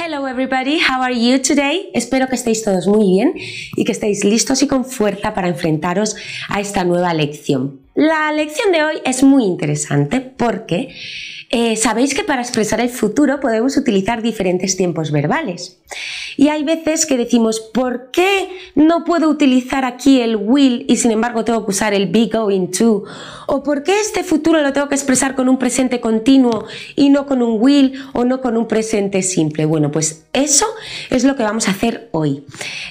Hello everybody, how are you today? Espero que estéis todos muy bien y que estéis listos y con fuerza para enfrentaros a esta nueva lección. La lección de hoy es muy interesante porque eh, sabéis que para expresar el futuro podemos utilizar diferentes tiempos verbales. Y hay veces que decimos, ¿por qué no puedo utilizar aquí el will y sin embargo tengo que usar el be going to? ¿O por qué este futuro lo tengo que expresar con un presente continuo y no con un will o no con un presente simple? Bueno, pues eso es lo que vamos a hacer hoy.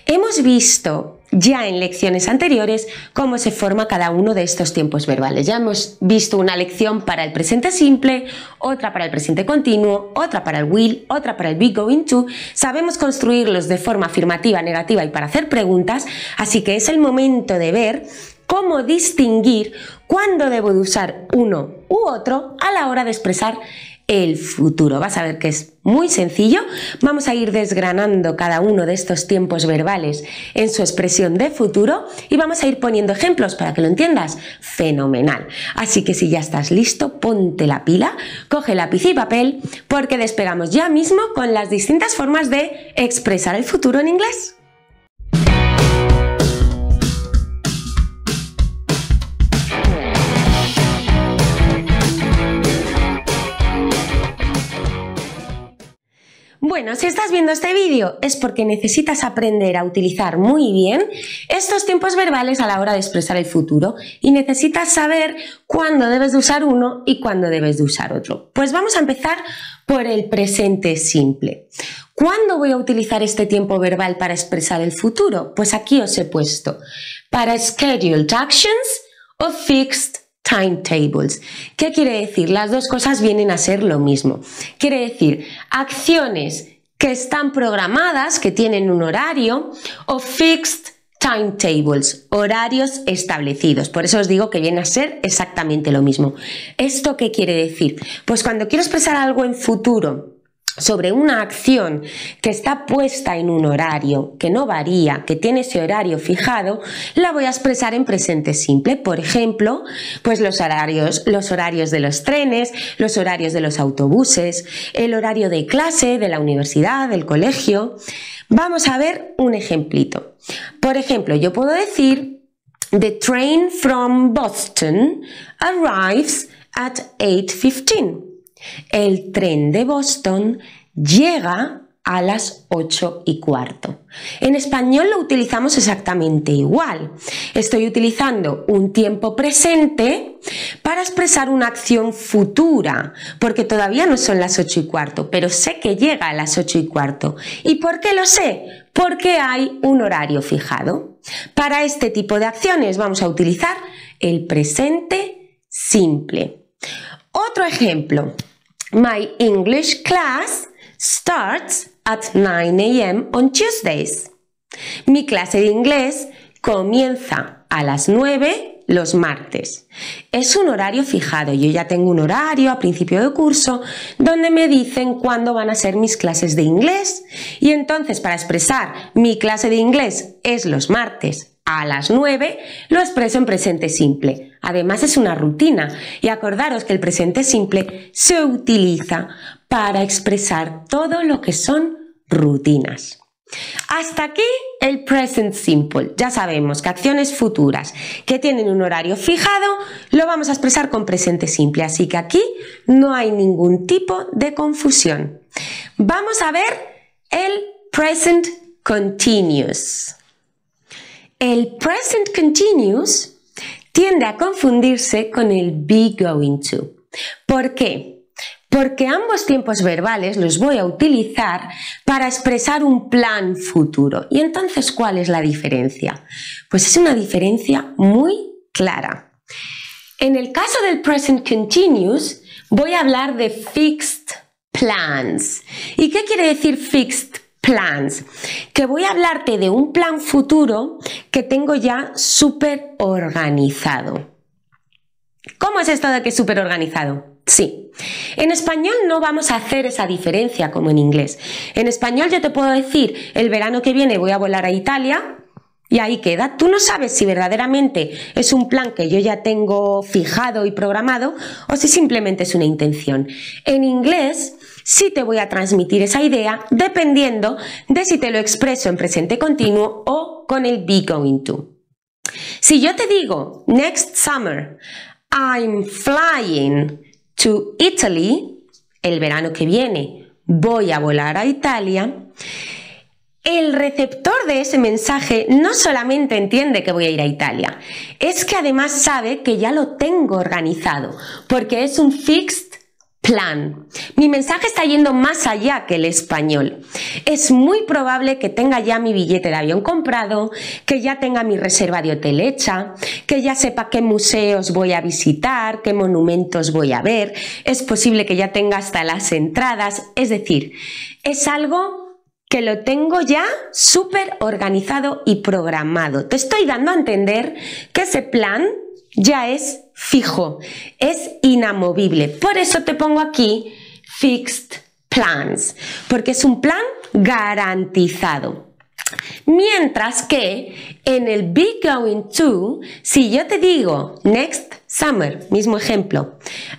Hemos visto ya en lecciones anteriores cómo se forma cada uno de estos tiempos verbales. Ya hemos visto una lección para el presente simple, otra para el presente continuo, otra para el will, otra para el be going to. Sabemos construirlos de forma afirmativa, negativa y para hacer preguntas, así que es el momento de ver cómo distinguir cuándo debo de usar uno u otro a la hora de expresar el futuro. Vas a ver que es muy sencillo. Vamos a ir desgranando cada uno de estos tiempos verbales en su expresión de futuro y vamos a ir poniendo ejemplos para que lo entiendas. Fenomenal. Así que si ya estás listo, ponte la pila, coge lápiz y papel porque despegamos ya mismo con las distintas formas de expresar el futuro en inglés. Bueno, si estás viendo este vídeo es porque necesitas aprender a utilizar muy bien estos tiempos verbales a la hora de expresar el futuro y necesitas saber cuándo debes de usar uno y cuándo debes de usar otro. Pues vamos a empezar por el presente simple. ¿Cuándo voy a utilizar este tiempo verbal para expresar el futuro? Pues aquí os he puesto para scheduled actions o fixed timetables. ¿Qué quiere decir? Las dos cosas vienen a ser lo mismo. Quiere decir acciones que están programadas, que tienen un horario, o fixed timetables, horarios establecidos. Por eso os digo que viene a ser exactamente lo mismo. ¿Esto qué quiere decir? Pues cuando quiero expresar algo en futuro, sobre una acción que está puesta en un horario, que no varía, que tiene ese horario fijado, la voy a expresar en presente simple. Por ejemplo, pues los horarios, los horarios de los trenes, los horarios de los autobuses, el horario de clase, de la universidad, del colegio. Vamos a ver un ejemplito. Por ejemplo, yo puedo decir, The train from Boston arrives at 8.15. El tren de Boston llega a las 8 y cuarto. En español lo utilizamos exactamente igual. Estoy utilizando un tiempo presente para expresar una acción futura, porque todavía no son las 8 y cuarto, pero sé que llega a las 8 y cuarto. ¿Y por qué lo sé? Porque hay un horario fijado. Para este tipo de acciones vamos a utilizar el presente simple. Otro ejemplo. My English class starts at 9 a.m. on Tuesdays. Mi clase de inglés comienza a las 9 los martes. Es un horario fijado. Yo ya tengo un horario a principio de curso donde me dicen cuándo van a ser mis clases de inglés. Y entonces para expresar mi clase de inglés es los martes a las 9 lo expreso en presente simple. Además es una rutina y acordaros que el presente simple se utiliza para expresar todo lo que son rutinas. Hasta aquí el present simple. Ya sabemos que acciones futuras que tienen un horario fijado lo vamos a expresar con presente simple, así que aquí no hay ningún tipo de confusión. Vamos a ver el present continuous. El present continuous tiende a confundirse con el be going to. ¿Por qué? Porque ambos tiempos verbales los voy a utilizar para expresar un plan futuro. ¿Y entonces cuál es la diferencia? Pues es una diferencia muy clara. En el caso del present continuous voy a hablar de fixed plans. ¿Y qué quiere decir fixed plans, que voy a hablarte de un plan futuro que tengo ya súper organizado. ¿Cómo es esto de que es súper organizado? Sí. En español no vamos a hacer esa diferencia como en inglés. En español yo te puedo decir, el verano que viene voy a volar a Italia y ahí queda. Tú no sabes si verdaderamente es un plan que yo ya tengo fijado y programado o si simplemente es una intención. En inglés si te voy a transmitir esa idea dependiendo de si te lo expreso en presente continuo o con el be going to. Si yo te digo, next summer, I'm flying to Italy, el verano que viene voy a volar a Italia, el receptor de ese mensaje no solamente entiende que voy a ir a Italia, es que además sabe que ya lo tengo organizado, porque es un fixed plan. Mi mensaje está yendo más allá que el español. Es muy probable que tenga ya mi billete de avión comprado, que ya tenga mi reserva de hotel hecha, que ya sepa qué museos voy a visitar, qué monumentos voy a ver. Es posible que ya tenga hasta las entradas. Es decir, es algo que lo tengo ya súper organizado y programado. Te estoy dando a entender que ese plan ya es fijo, es inamovible. Por eso te pongo aquí fixed plans, porque es un plan garantizado. Mientras que en el be going to, si yo te digo next summer, mismo ejemplo,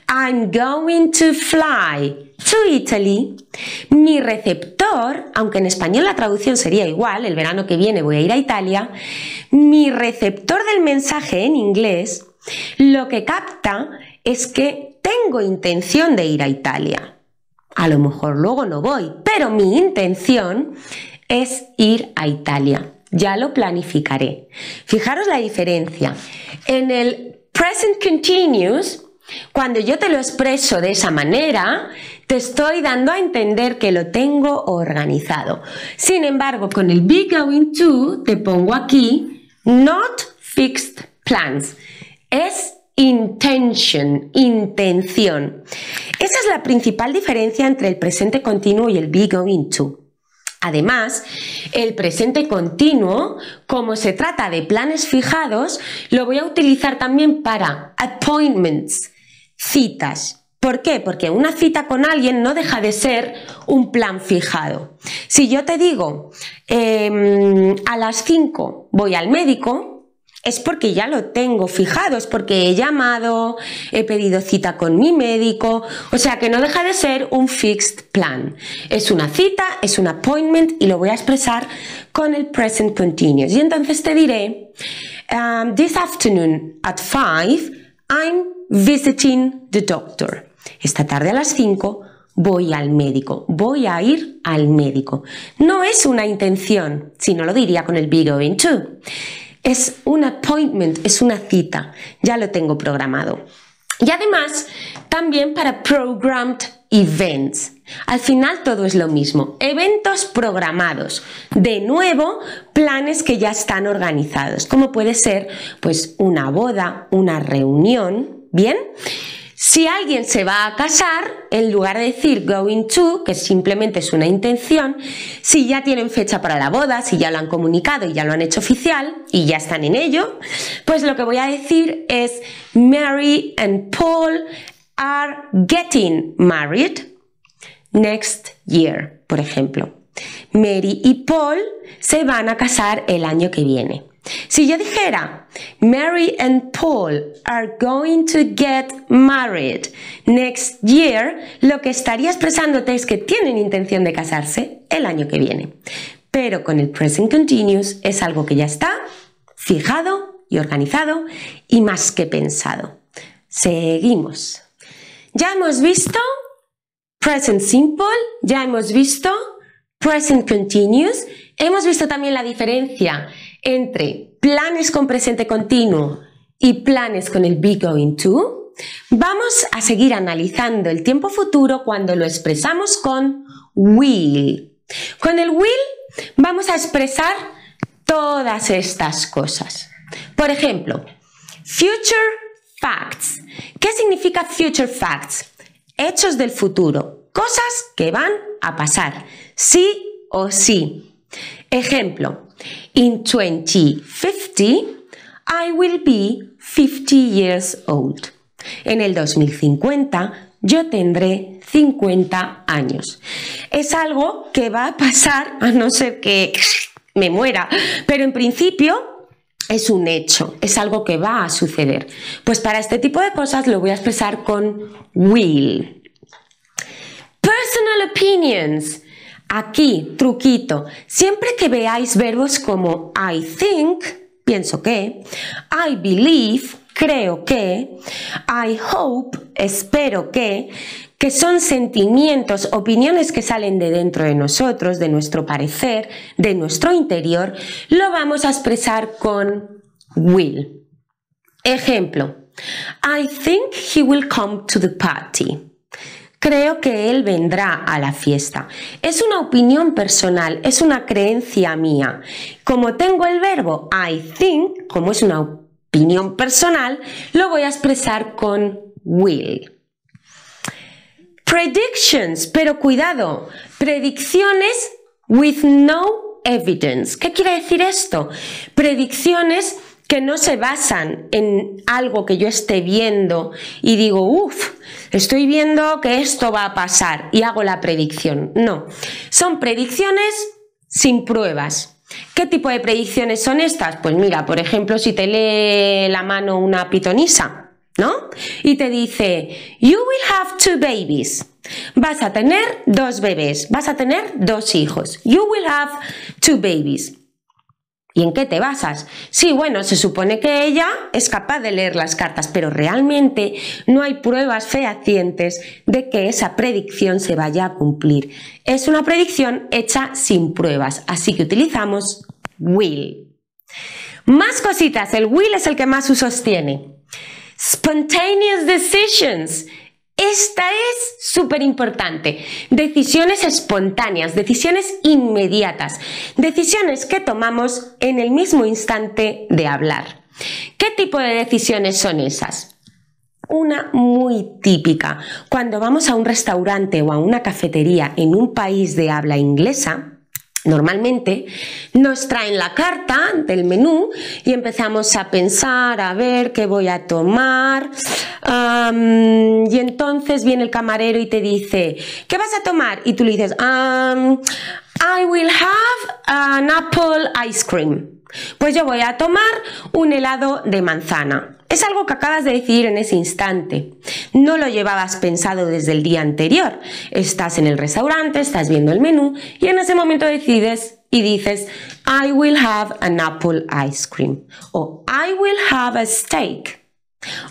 I'm going to fly to Italy, mi receptor, aunque en español la traducción sería igual, el verano que viene voy a ir a Italia, mi receptor del mensaje en inglés lo que capta es que tengo intención de ir a Italia. A lo mejor luego no voy, pero mi intención es ir a Italia. Ya lo planificaré. Fijaros la diferencia. En el present continuous, cuando yo te lo expreso de esa manera, te estoy dando a entender que lo tengo organizado. Sin embargo, con el be going to, te pongo aquí not fixed plans. Es intention, intención. Esa es la principal diferencia entre el presente continuo y el be going to. Además, el presente continuo, como se trata de planes fijados, lo voy a utilizar también para appointments, citas. ¿Por qué? Porque una cita con alguien no deja de ser un plan fijado. Si yo te digo, em, a las 5 voy al médico, es porque ya lo tengo fijado, es porque he llamado, he pedido cita con mi médico, o sea que no deja de ser un fixed plan. Es una cita, es un appointment y lo voy a expresar con el present continuous. Y entonces te diré, um, this afternoon at 5, I'm visiting the doctor. Esta tarde a las 5 voy al médico, voy a ir al médico. No es una intención, si no lo diría con el be going to. Es un appointment, es una cita, ya lo tengo programado. Y además, también para programmed events. Al final todo es lo mismo. Eventos programados. De nuevo, planes que ya están organizados, como puede ser pues una boda, una reunión, ¿bien? Si alguien se va a casar, en lugar de decir going to, que simplemente es una intención, si ya tienen fecha para la boda, si ya lo han comunicado y ya lo han hecho oficial y ya están en ello, pues lo que voy a decir es Mary and Paul are getting married next year, por ejemplo. Mary y Paul se van a casar el año que viene. Si yo dijera, Mary and Paul are going to get married next year, lo que estaría expresándote es que tienen intención de casarse el año que viene. Pero con el present continuous es algo que ya está fijado y organizado y más que pensado. Seguimos. Ya hemos visto present simple, ya hemos visto present continuous, hemos visto también la diferencia entre planes con presente continuo y planes con el be going to, vamos a seguir analizando el tiempo futuro cuando lo expresamos con will. Con el will vamos a expresar todas estas cosas. Por ejemplo, future facts. ¿Qué significa future facts? Hechos del futuro, cosas que van a pasar, sí o sí. Ejemplo, In 2050, I will be 50 years old. En el 2050, yo tendré 50 años. Es algo que va a pasar a no ser que me muera, pero en principio es un hecho, es algo que va a suceder. Pues para este tipo de cosas lo voy a expresar con will. Personal opinions. Aquí, truquito, siempre que veáis verbos como I think, pienso que, I believe, creo que, I hope, espero que, que son sentimientos, opiniones que salen de dentro de nosotros, de nuestro parecer, de nuestro interior, lo vamos a expresar con will. Ejemplo, I think he will come to the party. Creo que él vendrá a la fiesta. Es una opinión personal, es una creencia mía. Como tengo el verbo I think, como es una opinión personal, lo voy a expresar con will. Predictions, pero cuidado, predicciones with no evidence. ¿Qué quiere decir esto? Predicciones que no se basan en algo que yo esté viendo y digo, uff, estoy viendo que esto va a pasar y hago la predicción. No, son predicciones sin pruebas. ¿Qué tipo de predicciones son estas? Pues mira, por ejemplo, si te lee la mano una pitonisa, ¿no? Y te dice, you will have two babies. Vas a tener dos bebés, vas a tener dos hijos. You will have two babies. ¿Y en qué te basas? Sí, bueno, se supone que ella es capaz de leer las cartas, pero realmente no hay pruebas fehacientes de que esa predicción se vaya a cumplir. Es una predicción hecha sin pruebas, así que utilizamos will. Más cositas, el will es el que más usos tiene. Spontaneous decisions esta es súper importante. Decisiones espontáneas, decisiones inmediatas, decisiones que tomamos en el mismo instante de hablar. ¿Qué tipo de decisiones son esas? Una muy típica. Cuando vamos a un restaurante o a una cafetería en un país de habla inglesa, Normalmente nos traen la carta del menú y empezamos a pensar, a ver qué voy a tomar. y entonces viene el camarero y te dice, ¿qué vas a tomar? Y tú le dices, I will have an apple ice cream. Pues yo voy a tomar un helado de manzana. Es algo que acabas de decidir en ese instante. No lo llevabas pensado desde el día anterior. Estás en el restaurante, estás viendo el menú y en ese momento decides y dices I will have an apple ice cream o I will have a steak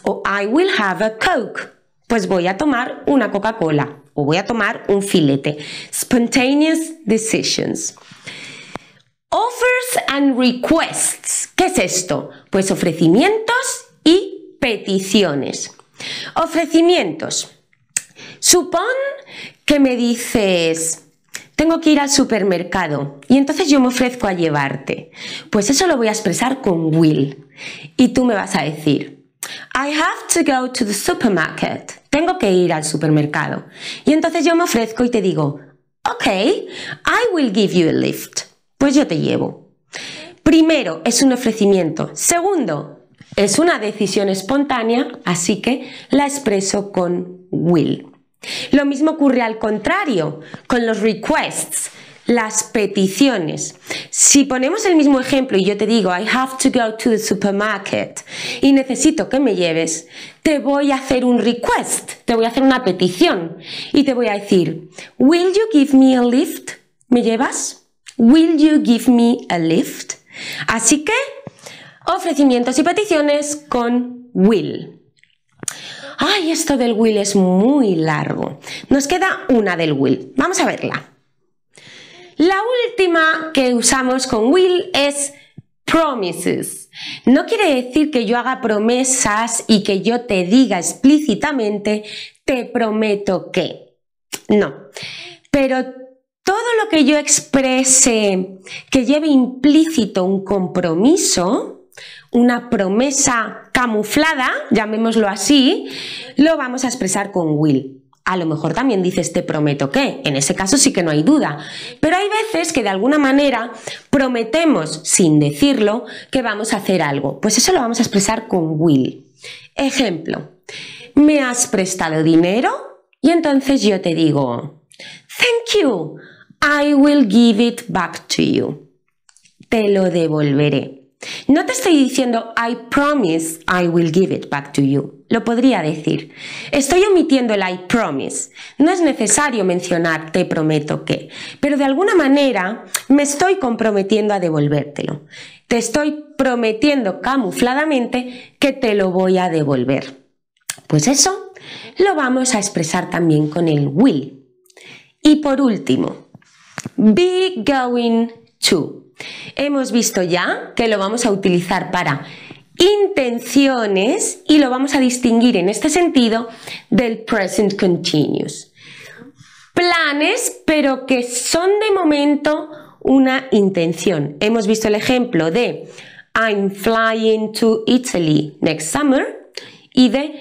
o I will have a coke. Pues voy a tomar una Coca-Cola o voy a tomar un filete. Spontaneous decisions. Offers and requests. ¿Qué es esto? Pues ofrecimientos peticiones. Ofrecimientos. Supón que me dices, tengo que ir al supermercado y entonces yo me ofrezco a llevarte. Pues eso lo voy a expresar con will. Y tú me vas a decir, I have to go to the supermarket. Tengo que ir al supermercado. Y entonces yo me ofrezco y te digo, ok, I will give you a lift. Pues yo te llevo. Primero, es un ofrecimiento. Segundo, es una decisión espontánea, así que la expreso con will. Lo mismo ocurre al contrario, con los requests, las peticiones. Si ponemos el mismo ejemplo y yo te digo, I have to go to the supermarket y necesito que me lleves, te voy a hacer un request, te voy a hacer una petición y te voy a decir, Will you give me a lift? ¿Me llevas? Will you give me a lift? Así que, ofrecimientos y peticiones con will. Ay, esto del will es muy largo. Nos queda una del will. Vamos a verla. La última que usamos con will es promises. No quiere decir que yo haga promesas y que yo te diga explícitamente, te prometo que. No. Pero todo lo que yo exprese que lleve implícito un compromiso, una promesa camuflada, llamémoslo así, lo vamos a expresar con will. A lo mejor también dices te prometo que, en ese caso sí que no hay duda. Pero hay veces que de alguna manera prometemos, sin decirlo, que vamos a hacer algo. Pues eso lo vamos a expresar con will. Ejemplo, me has prestado dinero y entonces yo te digo, thank you. I will give it back to you. Te lo devolveré. No te estoy diciendo I promise I will give it back to you. Lo podría decir. Estoy omitiendo el I promise. No es necesario mencionar te prometo que, pero de alguna manera me estoy comprometiendo a devolvértelo. Te estoy prometiendo camufladamente que te lo voy a devolver. Pues eso lo vamos a expresar también con el will. Y por último, be going to. Hemos visto ya que lo vamos a utilizar para intenciones y lo vamos a distinguir en este sentido del present continuous. Planes, pero que son de momento una intención. Hemos visto el ejemplo de I'm flying to Italy next summer y de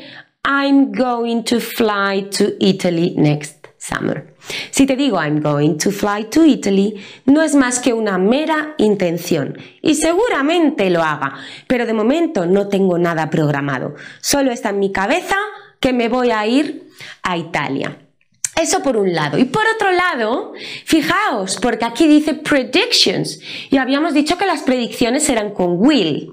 I'm going to fly to Italy next summer. Si te digo I'm going to fly to Italy, no es más que una mera intención y seguramente lo haga, pero de momento no tengo nada programado. Solo está en mi cabeza que me voy a ir a Italia. Eso por un lado. Y por otro lado, fijaos, porque aquí dice predictions y habíamos dicho que las predicciones eran con will.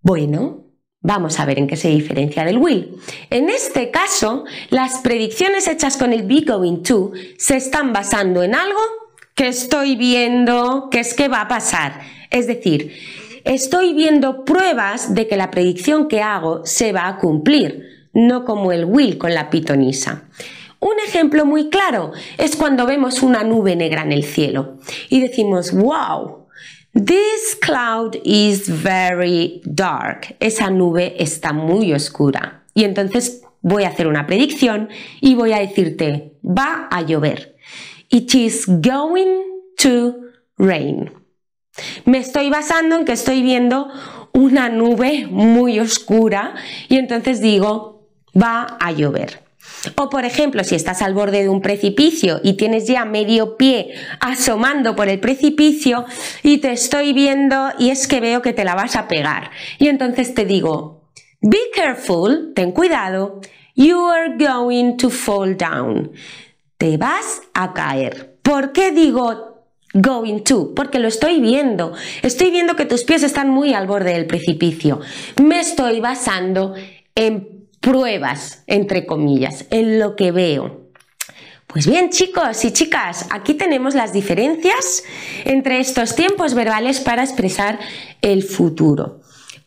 Bueno, Vamos a ver en qué se diferencia del will. En este caso, las predicciones hechas con el be going to se están basando en algo que estoy viendo que es que va a pasar. Es decir, estoy viendo pruebas de que la predicción que hago se va a cumplir, no como el will con la pitonisa. Un ejemplo muy claro es cuando vemos una nube negra en el cielo y decimos, wow, This cloud is very dark. Esa nube está muy oscura. Y entonces voy a hacer una predicción y voy a decirte, va a llover. It is going to rain. Me estoy basando en que estoy viendo una nube muy oscura y entonces digo, va a llover. O por ejemplo, si estás al borde de un precipicio y tienes ya medio pie asomando por el precipicio y te estoy viendo y es que veo que te la vas a pegar. Y entonces te digo, be careful, ten cuidado, you are going to fall down. Te vas a caer. ¿Por qué digo going to? Porque lo estoy viendo. Estoy viendo que tus pies están muy al borde del precipicio. Me estoy basando en pruebas, entre comillas, en lo que veo. Pues bien, chicos y chicas, aquí tenemos las diferencias entre estos tiempos verbales para expresar el futuro.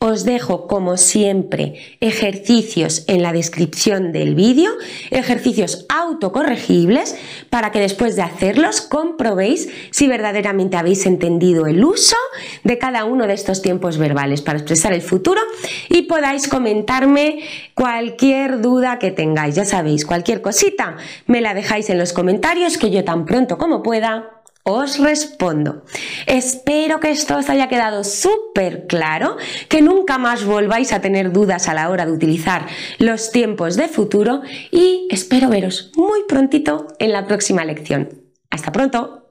Os dejo, como siempre, ejercicios en la descripción del vídeo, ejercicios autocorregibles para que después de hacerlos comprobéis si verdaderamente habéis entendido el uso de cada uno de estos tiempos verbales para expresar el futuro y podáis comentarme cualquier duda que tengáis. Ya sabéis, cualquier cosita me la dejáis en los comentarios que yo tan pronto como pueda os respondo. Espero que esto os haya quedado súper claro, que nunca más volváis a tener dudas a la hora de utilizar los tiempos de futuro y espero veros muy prontito en la próxima lección. Hasta pronto.